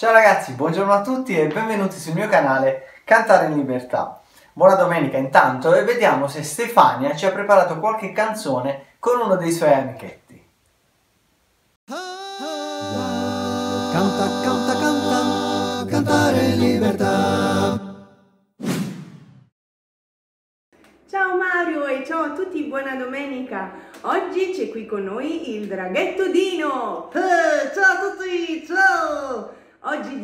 Ciao ragazzi, buongiorno a tutti e benvenuti sul mio canale Cantare in Libertà. Buona domenica intanto e vediamo se Stefania ci ha preparato qualche canzone con uno dei suoi amichetti. Canta, canta, canta, cantare in libertà. Ciao Mario e ciao a tutti, buona domenica! Oggi c'è qui con noi il draghetto Dino! Eh, ciao a tutti!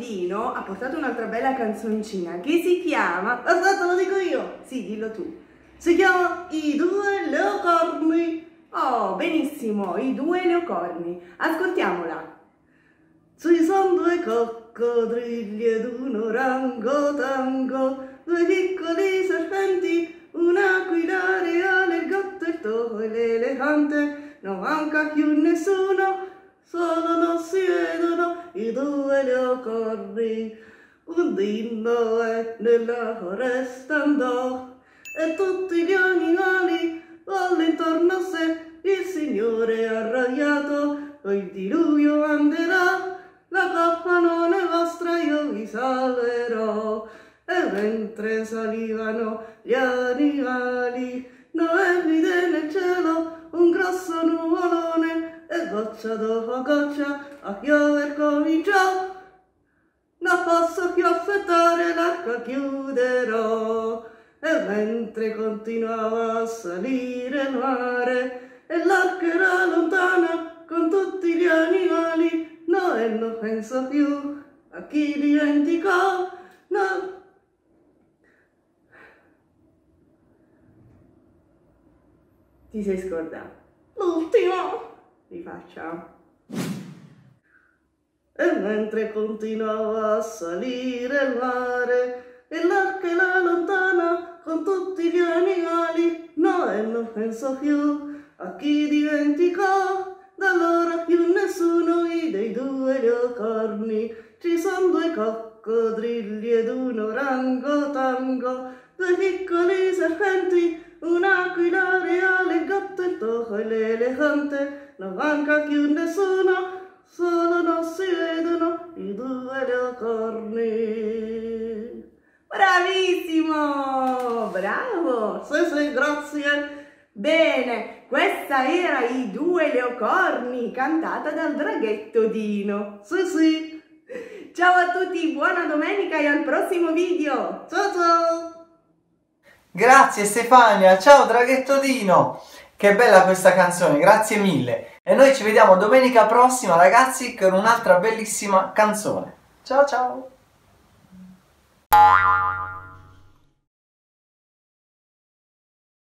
Dino ha portato un'altra bella canzoncina che si chiama... Aspetta, lo dico io! Sì, dillo tu. Si chiama I due leocorni. Oh, benissimo, i due leocorni. Ascoltiamola. Ci sono due coccodrilli ed un orangotango, due piccoli serpenti, un aquila reale, il gatto, il topo e l'elefante. Non manca più nessuno, solo non si due leocorni. Un dino è nella foresta andò e tutti gli animali volle intorno a sé. Il Signore arrabbiato, il diluvio manderà, la coppa non è vostra, io vi salverò. E mentre salivano gli animali, Noè vide nel cielo un grosso nuvolone e goccia dopo goccia a piovere cominciò. Non posso più aspettare, l'arca chiuderò. E mentre continuava a salire il mare e l'arca era lontana con tutti gli animali, Noè non penso più a chi dimenticò. No. Ti sei scordato? L'ultimo! Rifacciamo. E mentre continuava a salire il mare e l'arca era lontana con tutti gli animali, Noè non pensò più a chi dimenticò. Da allora più nessuno dei due leocorni. Ci sono due coccodrilli ed un orangotango, due piccoli serpenti, un'aquila reale, il gatto, il topo e l'elefante. Non manca più nessuno, solo non si vedono i due leocorni. Bravissimo! Bravo! Sì, sì, grazie. Bene, questa era I due leocorni, cantata dal draghetto Dino. Sì, sì. Ciao a tutti, buona domenica e al prossimo video! Ciao, ciao. Grazie Stefania, ciao draghetto Dino! Che bella questa canzone, grazie mille. E noi ci vediamo domenica prossima ragazzi con un'altra bellissima canzone. Ciao ciao!